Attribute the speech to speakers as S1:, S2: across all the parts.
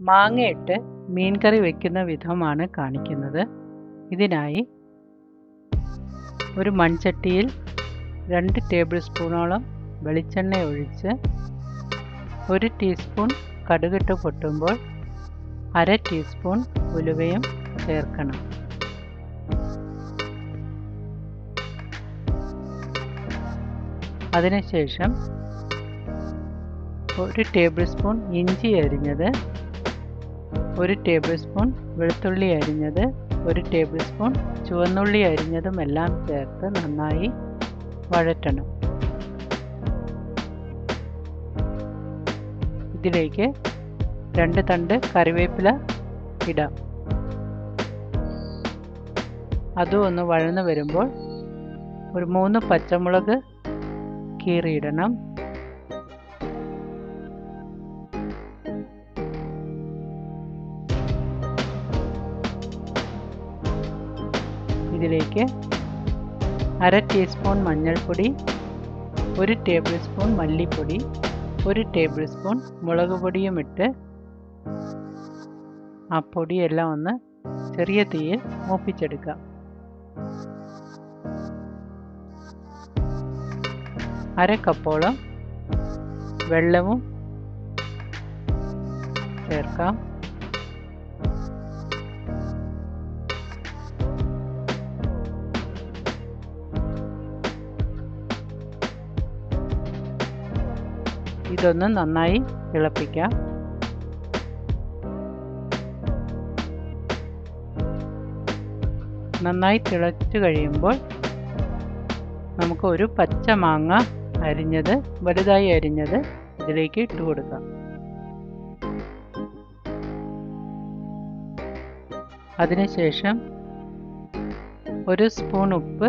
S1: മാങ്ങയിട്ട് മീൻകറി വെക്കുന്ന വിധമാണ് കാണിക്കുന്നത്. ഇതിനായി ഒരു മൺചട്ടിയിൽ രണ്ട് ടേബിൾ സ്പൂണോളം വെളിച്ചെണ്ണ ഒഴിച്ച് ഒരു ടീസ്പൂൺ കടുകിട്ട് പൊട്ടുമ്പോൾ അര ടീസ്പൂൺ ഉലുവയും ചേർക്കണം. അതിനുശേഷം ഒരു ടേബിൾ സ്പൂൺ ഇഞ്ചി അരിഞ്ഞത് ഒരു ടേബിൾ സ്പൂൺ വെളുത്തുള്ളി അരിഞ്ഞത് ഒരു ടേബിൾ സ്പൂൺ ചുവന്നുള്ളി അരിഞ്ഞതും എല്ലാം ചേർത്ത് നന്നായി വഴറ്റണം. ഇതിലേക്ക് രണ്ട് തണ്ട് കറിവേപ്പില ഇടാം. അതും ഒന്ന് വഴന്ന് വരുമ്പോൾ ഒരു മൂന്ന് പച്ചമുളക് കീറിയിടണം. ഇതിലേക്ക് അര ടീസ്പൂൺ മഞ്ഞൾപ്പൊടി ഒരു ടേബിൾ സ്പൂൺ മല്ലിപ്പൊടി ഒരു ടേബിൾ സ്പൂൺ മുളക് പൊടിയും ഇട്ട് ആ പൊടിയെല്ലാം ഒന്ന് ചെറിയ തീയിൽ മൂപ്പിച്ചെടുക്കാം അര കപ്പോളം വെള്ളവും ചേർക്കാം. ഇതൊന്ന് നന്നായി തിളപ്പിക്കാം. നന്നായി തിളച്ചു കഴിയുമ്പോൾ നമുക്ക് ഒരു പച്ച മാങ്ങ അരിഞ്ഞത് വലുതായി അരിഞ്ഞത് ഇതിലേക്ക് ഇട്ട് കൊടുക്കാം. അതിനുശേഷം ഒരു സ്പൂൺ ഉപ്പ്.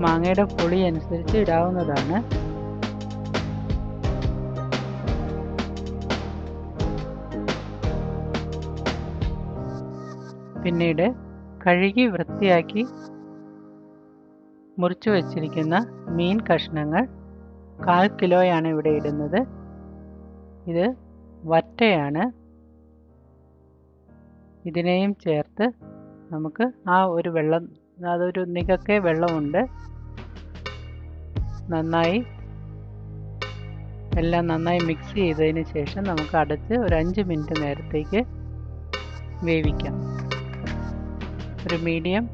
S1: മാങ്ങയുടെ പുളി അനുസരിച്ച് ഇടാവുന്നതാണ്. പിന്നീട് കഴുകി വൃത്തിയാക്കി മുറിച്ചു വച്ചിരിക്കുന്ന മീൻ കഷ്ണങ്ങൾ കാൽ കിലോയാണ് ഇവിടെ ഇടുന്നത്. ഇത് വറ്റയാണ്. ഇതിനെയും ചേർത്ത് നമുക്ക് ആ ഒരു വെള്ളം അതൊരു നികക്കെ വെള്ളമുണ്ട്. നന്നായി എല്ലാം നന്നായി മിക്സ് ചെയ്തതിന് ശേഷം നമുക്ക് അടച്ച് ഒരു അഞ്ച് മിനിറ്റ് നേരത്തേക്ക് വേവിക്കാം. ഒരു മീഡിയം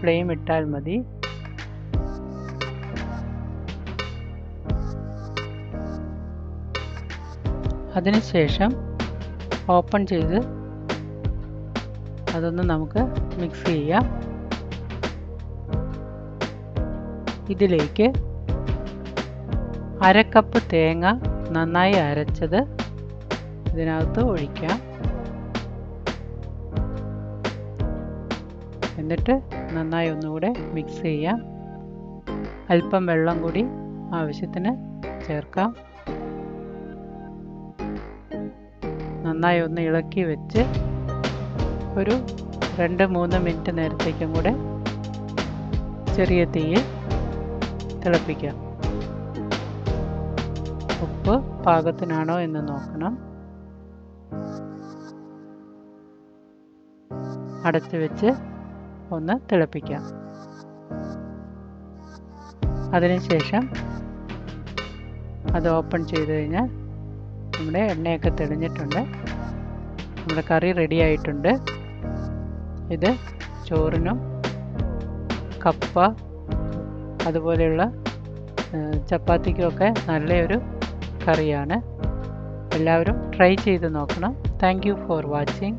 S1: ഫ്ലെയിം ഇട്ടാൽ മതി. അതിനുശേഷം ഓപ്പൺ ചെയ്ത് അതൊന്ന് നമുക്ക് മിക്സ് ചെയ്യാം. ഇതിലേക്ക് അര കപ്പ് തേങ്ങ നന്നായി അരച്ചത് ഇതിനകത്ത് ഒഴിക്കാം. എന്നിട്ട് നന്നായി ഒന്നുകൂടെ മിക്സ് ചെയ്യാം. അല്പം വെള്ളം കൂടി ആവശ്യത്തിന് ചേർക്കാം. നന്നായി ഒന്ന് ഇളക്കി വെച്ച് ഒരു രണ്ട് മൂന്ന് മിനിറ്റ് നേരത്തേക്കും കൂടെ ചെറിയ തീയിൽ തിളപ്പിക്കാം. ഉപ്പ് പാകത്തിനാണോ എന്ന് നോക്കണം. അടച്ചു വെച്ച് ഒന്ന് തിളപ്പിക്കാം. അതിനുശേഷം അത് ഓപ്പൺ ചെയ്ത് കഴിഞ്ഞാൽ നമ്മുടെ എണ്ണയൊക്കെ തെളിഞ്ഞിട്ടുണ്ട്. നമ്മുടെ കറി റെഡി ആയിട്ടുണ്ട്. ഇത് ചോറിനും കപ്പ അതുപോലെയുള്ള ചപ്പാത്തിക്കുമൊക്കെ നല്ലൊരു കറിയാണ്. എല്ലാവരും ട്രൈ ചെയ്ത് നോക്കണം. Thank you for watching.